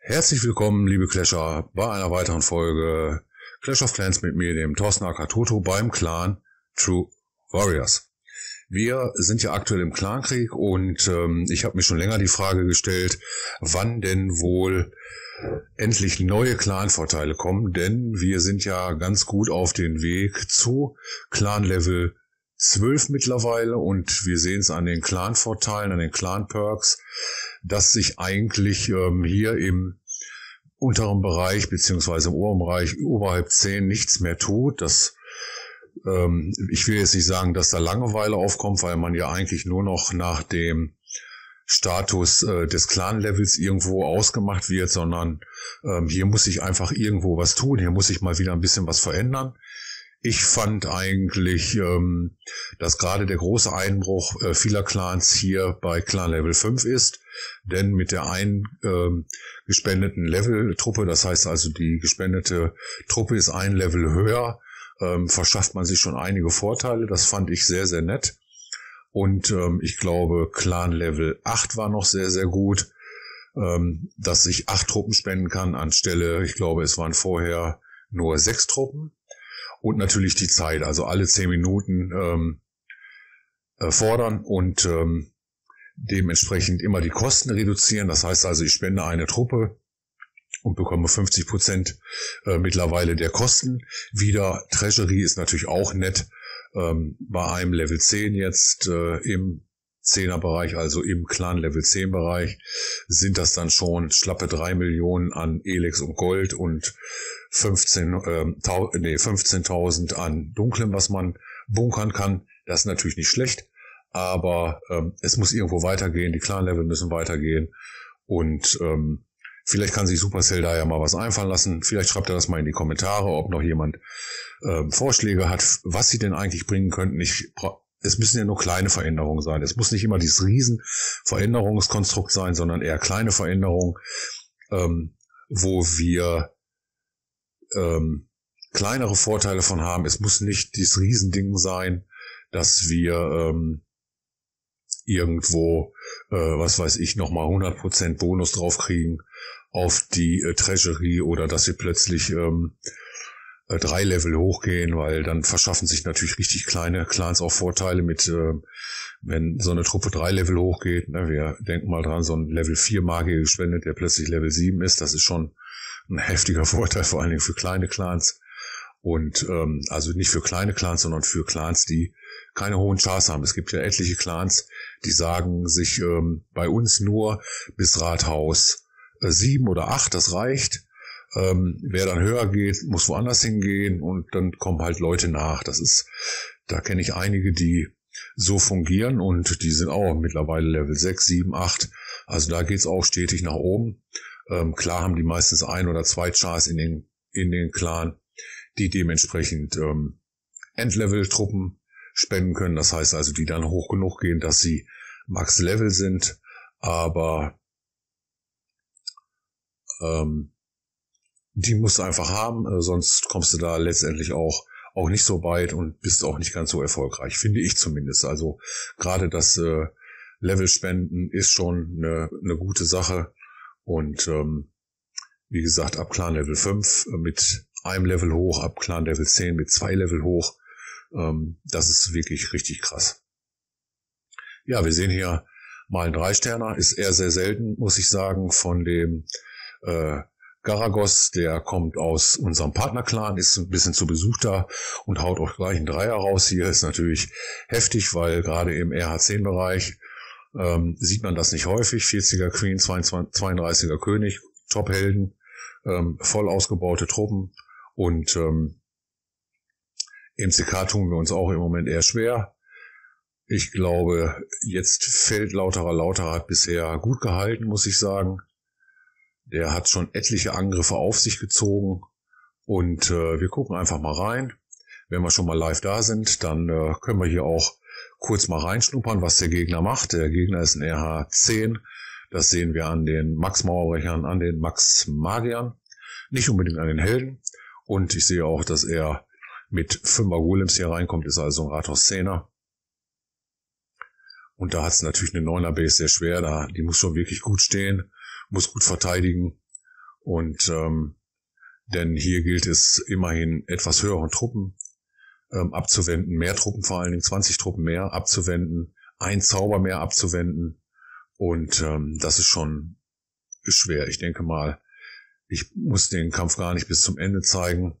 Herzlich willkommen, liebe Clasher, bei einer weiteren Folge Clash of Clans mit mir, dem Thorsten Akatoto beim Clan True Warriors. Wir sind ja aktuell im Clankrieg und ähm, ich habe mir schon länger die Frage gestellt, wann denn wohl endlich neue Clan-Vorteile kommen, denn wir sind ja ganz gut auf den Weg zu Clan-Level 12 mittlerweile und wir sehen es an den Clan-Vorteilen, an den Clan-Perks, dass sich eigentlich ähm, hier im unteren Bereich beziehungsweise im oberen Bereich oberhalb 10 nichts mehr tut. Das ähm, ich will jetzt nicht sagen, dass da Langeweile aufkommt, weil man ja eigentlich nur noch nach dem Status äh, des Clan-Levels irgendwo ausgemacht wird, sondern ähm, hier muss sich einfach irgendwo was tun, hier muss sich mal wieder ein bisschen was verändern. Ich fand eigentlich, ähm, dass gerade der große Einbruch äh, vieler Clans hier bei Clan Level 5 ist, denn mit der ein ähm, gespendeten Level-Truppe, das heißt also die gespendete Truppe ist ein Level höher, ähm, verschafft man sich schon einige Vorteile. Das fand ich sehr, sehr nett. Und ähm, ich glaube, Clan Level 8 war noch sehr, sehr gut, ähm, dass ich acht Truppen spenden kann anstelle, ich glaube, es waren vorher nur sechs Truppen und natürlich die Zeit, also alle zehn Minuten ähm, äh, fordern und ähm, dementsprechend immer die Kosten reduzieren. Das heißt also, ich spende eine Truppe und bekomme 50 Prozent äh, mittlerweile der Kosten wieder. Treasury ist natürlich auch nett. Ähm, bei einem Level 10 jetzt äh, im 10er Bereich, also im Clan Level 10 Bereich, sind das dann schon schlappe drei Millionen an Elex und Gold und 15, äh, nee, 15.000 an Dunklem, was man bunkern kann. Das ist natürlich nicht schlecht, aber ähm, es muss irgendwo weitergehen, die Clan-Level müssen weitergehen und ähm, vielleicht kann sich Supercell da ja mal was einfallen lassen. Vielleicht schreibt er das mal in die Kommentare, ob noch jemand ähm, Vorschläge hat, was sie denn eigentlich bringen könnten. Ich es müssen ja nur kleine Veränderungen sein. Es muss nicht immer dieses riesen Veränderungskonstrukt sein, sondern eher kleine Veränderungen, ähm, wo wir ähm, kleinere Vorteile von haben. Es muss nicht dieses Riesending sein, dass wir ähm, irgendwo, äh, was weiß ich, nochmal 100% Bonus draufkriegen auf die äh, Treasury oder dass wir plötzlich ähm, äh, drei Level hochgehen, weil dann verschaffen sich natürlich richtig kleine Clans auch Vorteile mit, äh, wenn so eine Truppe drei Level hochgeht. Ne, wir denken mal dran, so ein Level 4 Magier gespendet, der plötzlich Level 7 ist, das ist schon ein heftiger Vorteil, vor allen Dingen für kleine Clans. Und ähm, also nicht für kleine Clans, sondern für Clans, die keine hohen Chars haben. Es gibt ja etliche Clans, die sagen sich ähm, bei uns nur bis Rathaus sieben oder acht, das reicht. Ähm, wer dann höher geht, muss woanders hingehen und dann kommen halt Leute nach. Das ist, da kenne ich einige, die so fungieren und die sind auch mittlerweile Level 6, 7, 8. Also da geht's auch stetig nach oben. Ähm, klar haben die meistens ein oder zwei Chars in den, in den Clan, die dementsprechend ähm, Endlevel-Truppen spenden können. Das heißt also, die dann hoch genug gehen, dass sie Max-Level sind. Aber ähm, die musst du einfach haben, äh, sonst kommst du da letztendlich auch auch nicht so weit und bist auch nicht ganz so erfolgreich, finde ich zumindest. Also gerade das äh, Level-Spenden ist schon eine, eine gute Sache. Und ähm, wie gesagt, ab Clan Level 5 äh, mit einem Level hoch, ab Clan Level 10 mit zwei Level hoch. Ähm, das ist wirklich richtig krass. Ja, wir sehen hier mal einen Dreisterner, ist eher sehr selten, muss ich sagen, von dem äh, Garagos, der kommt aus unserem Partnerclan, ist ein bisschen zu Besuch da und haut auch gleich einen Dreier raus. Hier ist natürlich heftig, weil gerade im RH10-Bereich ähm, sieht man das nicht häufig. 40er Queen, 22, 32er König, Top-Helden, ähm, voll ausgebaute Truppen und ähm, im CK tun wir uns auch im Moment eher schwer. Ich glaube, jetzt fällt Lauterer. Lauterer hat bisher gut gehalten, muss ich sagen. Der hat schon etliche Angriffe auf sich gezogen und äh, wir gucken einfach mal rein. Wenn wir schon mal live da sind, dann äh, können wir hier auch kurz mal reinschnuppern, was der Gegner macht. Der Gegner ist ein RH10 Das sehen wir an den Max-Mauerbrechern, an den Max-Magiern, nicht unbedingt an den Helden. Und ich sehe auch, dass er mit 5er Golems hier reinkommt, ist also ein Rathaus-Zehner. Und da hat es natürlich eine 9er Base sehr schwer. Da, die muss schon wirklich gut stehen, muss gut verteidigen. Und ähm, denn hier gilt es immerhin etwas höheren Truppen ähm, abzuwenden, mehr Truppen vor allen Dingen, 20 Truppen mehr abzuwenden, ein Zauber mehr abzuwenden. Und ähm, das ist schon schwer. Ich denke mal, ich muss den Kampf gar nicht bis zum Ende zeigen.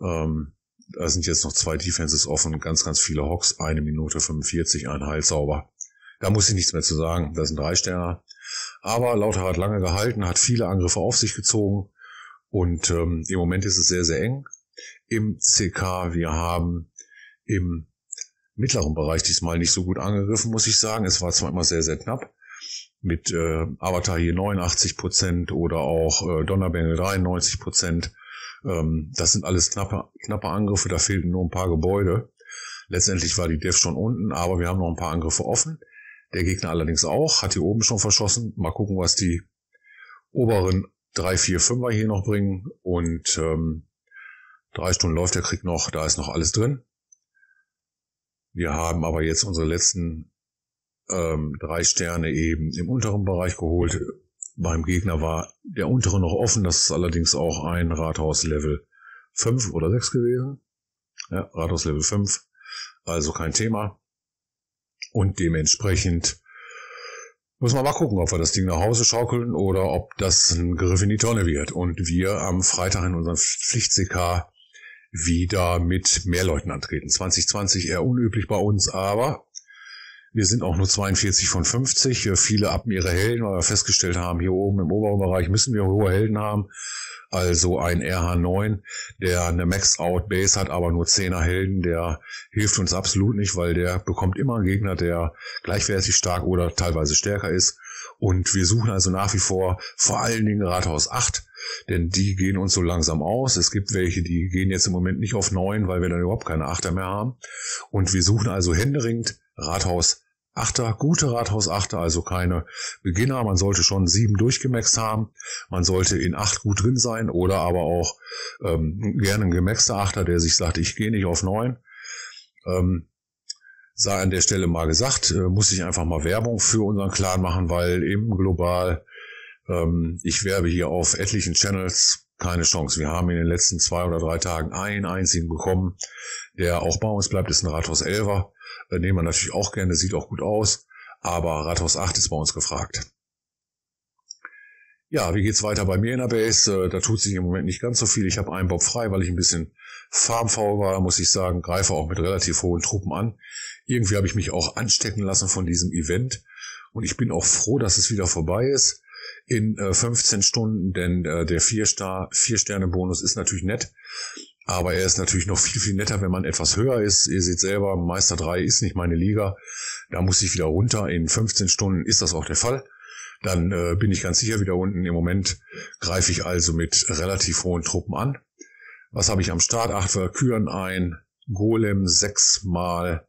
Ähm, da sind jetzt noch zwei Defenses offen, ganz, ganz viele Hocks, eine Minute 45, ein Heilzauber. Da muss ich nichts mehr zu sagen. Das sind drei Sterne. Aber Lauter hat lange gehalten, hat viele Angriffe auf sich gezogen. Und ähm, im Moment ist es sehr, sehr eng im CK. Wir haben im mittleren Bereich diesmal nicht so gut angegriffen, muss ich sagen. Es war zwar immer sehr, sehr knapp. Mit äh, Avatar hier 89 Prozent oder auch äh, Donnerbengel 93 Prozent. Ähm, das sind alles knappe, knappe Angriffe, da fehlten nur ein paar Gebäude. Letztendlich war die Dev schon unten, aber wir haben noch ein paar Angriffe offen. Der Gegner allerdings auch, hat hier oben schon verschossen. Mal gucken, was die oberen 3, 4, 5er hier noch bringen. Und ähm, drei Stunden läuft der Krieg noch, da ist noch alles drin. Wir haben aber jetzt unsere letzten ähm, drei Sterne eben im unteren Bereich geholt. Beim Gegner war der untere noch offen, das ist allerdings auch ein Rathaus Level 5 oder 6 gewesen. Ja, Rathaus Level 5, also kein Thema. Und dementsprechend muss man mal gucken, ob wir das Ding nach Hause schaukeln oder ob das ein Griff in die Tonne wird. Und wir am Freitag in unserem Pflicht-CK wieder mit mehr Leuten antreten. 2020 eher unüblich bei uns, aber wir sind auch nur 42 von 50. Viele ab ihre Helden, weil wir festgestellt haben, hier oben im oberen Bereich müssen wir hohe Helden haben. Also ein RH9, der eine Max-Out-Base hat, aber nur 10er Helden, der hilft uns absolut nicht, weil der bekommt immer einen Gegner, der gleichwertig stark oder teilweise stärker ist. Und wir suchen also nach wie vor vor allen Dingen Rathaus 8, denn die gehen uns so langsam aus. Es gibt welche, die gehen jetzt im Moment nicht auf 9, weil wir dann überhaupt keine Achter mehr haben. Und wir suchen also händeringend Rathaus Achter, gute Rathausachter, also keine Beginner. Man sollte schon sieben durchgemaxt haben. Man sollte in acht gut drin sein oder aber auch ähm, gerne ein gemaxter Achter, der sich sagt, ich gehe nicht auf neun. Ähm, sei an der Stelle mal gesagt, äh, muss ich einfach mal Werbung für unseren Clan machen, weil eben global, ähm, ich werbe hier auf etlichen Channels keine Chance. Wir haben in den letzten zwei oder drei Tagen einen einzigen bekommen, der auch bei uns bleibt, ist ein Rathaus 11er. Äh, nehmen wir natürlich auch gerne, sieht auch gut aus. Aber Rathaus 8 ist bei uns gefragt. Ja, wie geht's weiter bei mir in der Base? Äh, da tut sich im Moment nicht ganz so viel. Ich habe einen Bob frei, weil ich ein bisschen farmfaul war, muss ich sagen. Greife auch mit relativ hohen Truppen an. Irgendwie habe ich mich auch anstecken lassen von diesem Event. Und ich bin auch froh, dass es wieder vorbei ist in äh, 15 Stunden, denn äh, der 4-Sterne-Bonus ist natürlich nett. Aber er ist natürlich noch viel, viel netter, wenn man etwas höher ist. Ihr seht selber, Meister 3 ist nicht meine Liga. Da muss ich wieder runter. In 15 Stunden ist das auch der Fall. Dann äh, bin ich ganz sicher wieder unten. Im Moment greife ich also mit relativ hohen Truppen an. Was habe ich am Start? Acht Küren ein, Golem sechsmal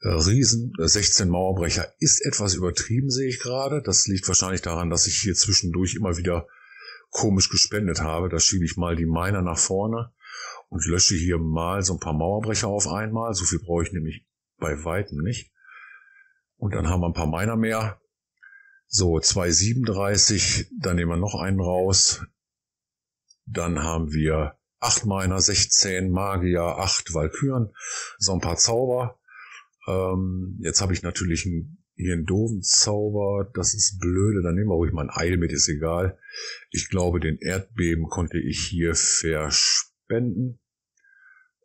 äh, Riesen, 16 äh, Mauerbrecher ist etwas übertrieben, sehe ich gerade. Das liegt wahrscheinlich daran, dass ich hier zwischendurch immer wieder komisch gespendet habe. Da schiebe ich mal die Miner nach vorne und lösche hier mal so ein paar Mauerbrecher auf einmal. So viel brauche ich nämlich bei weitem nicht. Und dann haben wir ein paar Miner mehr. So, 237, dann nehmen wir noch einen raus. Dann haben wir 8 Miner, 16 Magier, 8 Valkyren, so ein paar Zauber. Ähm, jetzt habe ich natürlich einen, hier einen doofen Zauber, das ist blöde, dann nehmen wir ruhig mal ein Eil mit, ist egal. Ich glaube, den Erdbeben konnte ich hier verspenden.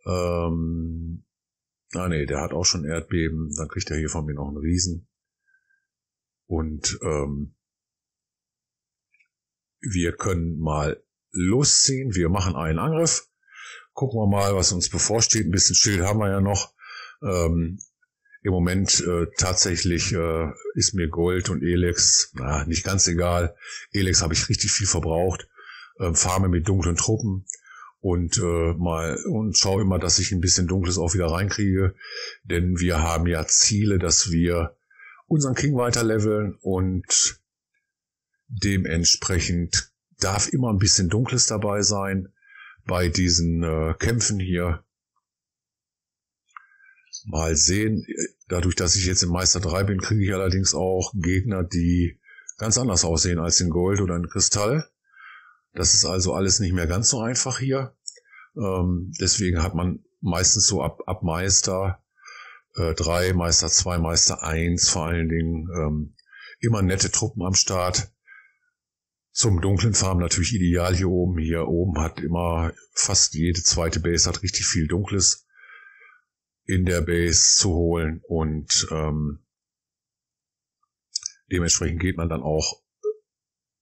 Ähm, ah nee, der hat auch schon Erdbeben. Dann kriegt er hier von mir noch einen Riesen. Und ähm, wir können mal losziehen. Wir machen einen Angriff. Gucken wir mal, was uns bevorsteht. Ein bisschen Schild haben wir ja noch. Ähm, Im Moment äh, tatsächlich äh, ist mir Gold und Elex na, nicht ganz egal. Elex habe ich richtig viel verbraucht. Ähm, farme mit dunklen Truppen und äh, mal und schaue immer, dass ich ein bisschen Dunkles auch wieder reinkriege, denn wir haben ja Ziele, dass wir unseren King weiter leveln und Dementsprechend darf immer ein bisschen Dunkles dabei sein bei diesen äh, Kämpfen hier. Mal sehen, dadurch, dass ich jetzt im Meister 3 bin, kriege ich allerdings auch Gegner, die ganz anders aussehen als in Gold oder in Kristall. Das ist also alles nicht mehr ganz so einfach hier. Ähm, deswegen hat man meistens so ab, ab Meister äh, 3, Meister 2, Meister 1 vor allen Dingen ähm, immer nette Truppen am Start. Zum dunklen Farben natürlich ideal hier oben. Hier oben hat immer fast jede zweite Base hat richtig viel Dunkles in der Base zu holen und ähm, dementsprechend geht man dann auch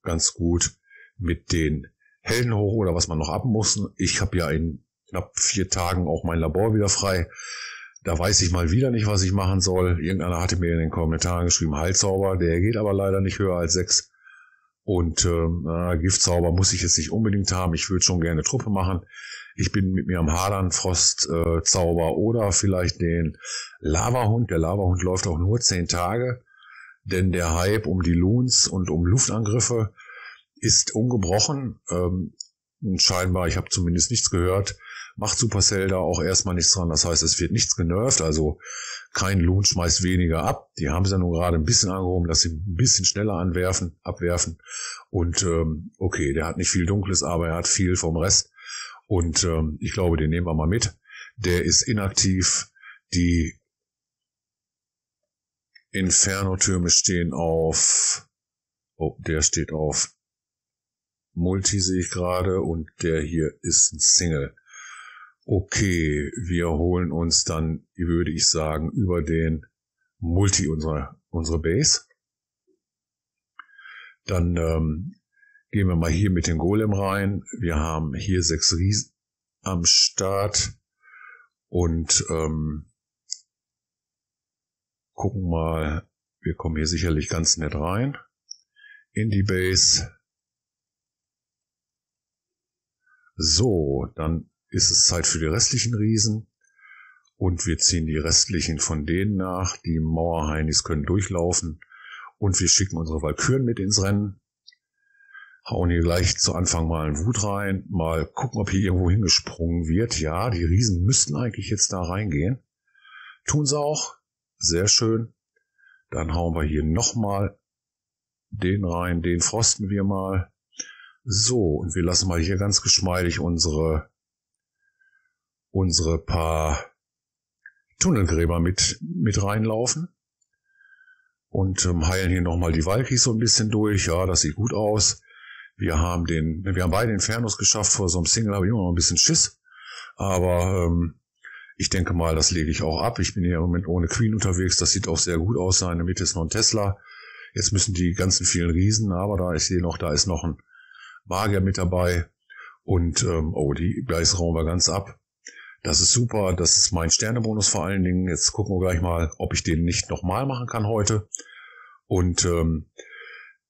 ganz gut mit den Helden hoch oder was man noch ab muss. Ich habe ja in knapp vier Tagen auch mein Labor wieder frei. Da weiß ich mal wieder nicht, was ich machen soll. Irgendeiner hatte mir in den Kommentaren geschrieben, Heilzauber, der geht aber leider nicht höher als sechs. Und äh, Giftzauber muss ich jetzt nicht unbedingt haben. Ich würde schon gerne Truppe machen. Ich bin mit mir am Hadern, Frostzauber äh, oder vielleicht den Lavahund. Der Lavahund läuft auch nur zehn Tage, denn der Hype um die Loons und um Luftangriffe ist ungebrochen. Ähm, scheinbar, ich habe zumindest nichts gehört, macht Supercell da auch erstmal nichts dran. Das heißt, es wird nichts genervt, also kein Loon schmeißt weniger ab. Die haben es ja nun gerade ein bisschen angehoben, dass sie ein bisschen schneller anwerfen, abwerfen. Und ähm, okay, der hat nicht viel Dunkles, aber er hat viel vom Rest. Und ähm, ich glaube, den nehmen wir mal mit. Der ist inaktiv. Die Inferno-Türme stehen auf. Oh, der steht auf Multi sehe ich gerade und der hier ist ein Single. Okay, wir holen uns dann, würde ich sagen, über den Multi unsere, unsere Base. Dann ähm, gehen wir mal hier mit dem Golem rein. Wir haben hier sechs Riesen am Start und ähm, gucken mal, wir kommen hier sicherlich ganz nett rein in die Base. So, dann ist es Zeit für die restlichen Riesen. Und wir ziehen die restlichen von denen nach. Die Mauerheinis können durchlaufen. Und wir schicken unsere Walküren mit ins Rennen. Hauen hier gleich zu Anfang mal einen Wut rein. Mal gucken, ob hier irgendwo hingesprungen wird. Ja, die Riesen müssten eigentlich jetzt da reingehen. Tun sie auch. Sehr schön. Dann hauen wir hier nochmal den rein. Den frosten wir mal. So, und wir lassen mal hier ganz geschmeidig unsere, unsere paar Tunnelgräber mit, mit reinlaufen. Und ähm, heilen hier nochmal die Valkis so ein bisschen durch. Ja, das sieht gut aus. Wir haben den, wir haben beide Infernos geschafft. Vor so einem Single habe ich immer noch ein bisschen Schiss. Aber ähm, ich denke mal, das lege ich auch ab. Ich bin hier im Moment ohne Queen unterwegs. Das sieht auch sehr gut aus. Seine Mitte ist noch ein Tesla. Jetzt müssen die ganzen vielen Riesen, aber da ich sehe noch, da ist noch ein Magier mit dabei. Und ähm, oh, die Gleisraum war ganz ab. Das ist super. Das ist mein Sternebonus vor allen Dingen. Jetzt gucken wir gleich mal, ob ich den nicht nochmal machen kann heute. Und ähm,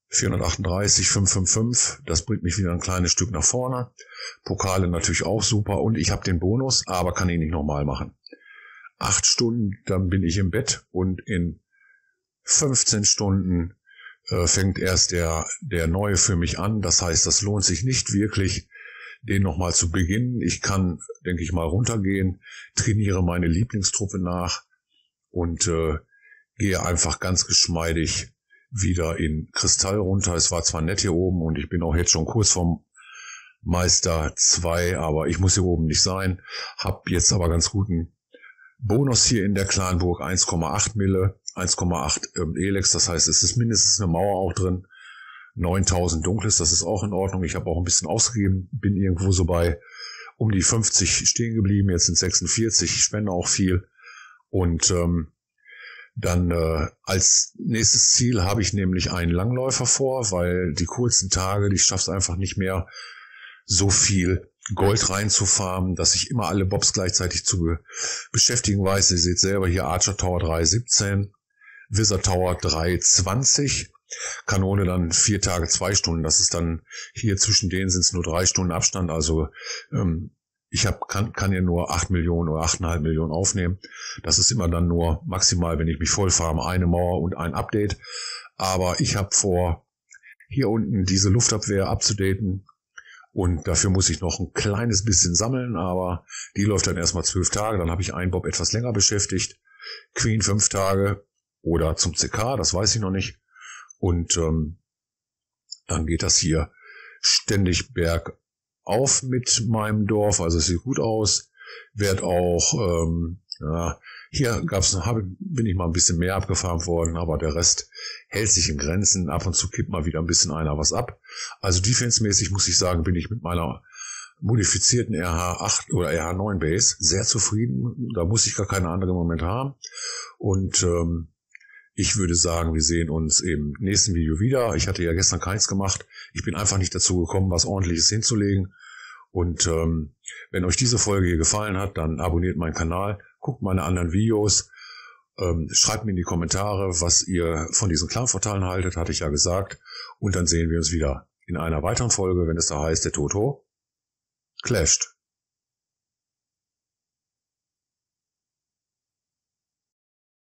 438, 555, das bringt mich wieder ein kleines Stück nach vorne. Pokale natürlich auch super und ich habe den Bonus, aber kann ihn nicht nochmal machen. Acht Stunden, dann bin ich im Bett und in 15 Stunden äh, fängt erst der, der neue für mich an. Das heißt, das lohnt sich nicht wirklich, den nochmal zu beginnen. Ich kann, denke ich mal, runtergehen, trainiere meine Lieblingstruppe nach und äh, gehe einfach ganz geschmeidig wieder in Kristall runter. Es war zwar nett hier oben und ich bin auch jetzt schon kurz vom Meister 2, aber ich muss hier oben nicht sein. Hab jetzt aber ganz guten Bonus hier in der Clanburg 1,8 Mille, 1,8 ähm, Elex, das heißt, es ist mindestens eine Mauer auch drin. 9000 dunkles, das ist auch in Ordnung. Ich habe auch ein bisschen ausgegeben, bin irgendwo so bei um die 50 stehen geblieben, jetzt sind 46, ich spende auch viel. Und ähm, dann äh, als nächstes Ziel habe ich nämlich einen Langläufer vor, weil die kurzen Tage, die schaffst einfach nicht mehr so viel Gold reinzufarmen, dass ich immer alle Bobs gleichzeitig zu beschäftigen weiß. Ihr seht selber hier Archer Tower 317, Wizard Tower 320, Kanone dann vier Tage, zwei Stunden. Das ist dann hier zwischen denen sind es nur drei Stunden Abstand. Also ähm, ich hab, kann, kann ja nur acht Millionen oder achteinhalb Millionen aufnehmen. Das ist immer dann nur maximal, wenn ich mich voll farme, eine Mauer und ein Update. Aber ich habe vor, hier unten diese Luftabwehr abzudaten. Und dafür muss ich noch ein kleines bisschen sammeln, aber die läuft dann erstmal zwölf Tage. Dann habe ich einen Bob etwas länger beschäftigt. Queen fünf Tage oder zum CK, das weiß ich noch nicht. Und ähm, dann geht das hier ständig bergauf mit meinem Dorf. Also es sieht gut aus. Werd auch ähm, ja, hier gab's, hab, bin ich mal ein bisschen mehr abgefahren worden, aber der Rest hält sich in Grenzen. Ab und zu kippt mal wieder ein bisschen einer was ab. Also defensemäßig muss ich sagen, bin ich mit meiner modifizierten RH8 oder RH9 Base sehr zufrieden. Da muss ich gar keine andere im Moment haben. Und ähm, ich würde sagen, wir sehen uns im nächsten Video wieder. Ich hatte ja gestern keins gemacht. Ich bin einfach nicht dazu gekommen, was ordentliches hinzulegen. Und ähm, wenn euch diese Folge hier gefallen hat, dann abonniert meinen Kanal, guckt meine anderen Videos, ähm, schreibt mir in die Kommentare, was ihr von diesen Clan-Portalen haltet, hatte ich ja gesagt. Und dann sehen wir uns wieder in einer weiteren Folge, wenn es da heißt, der Toto clasht.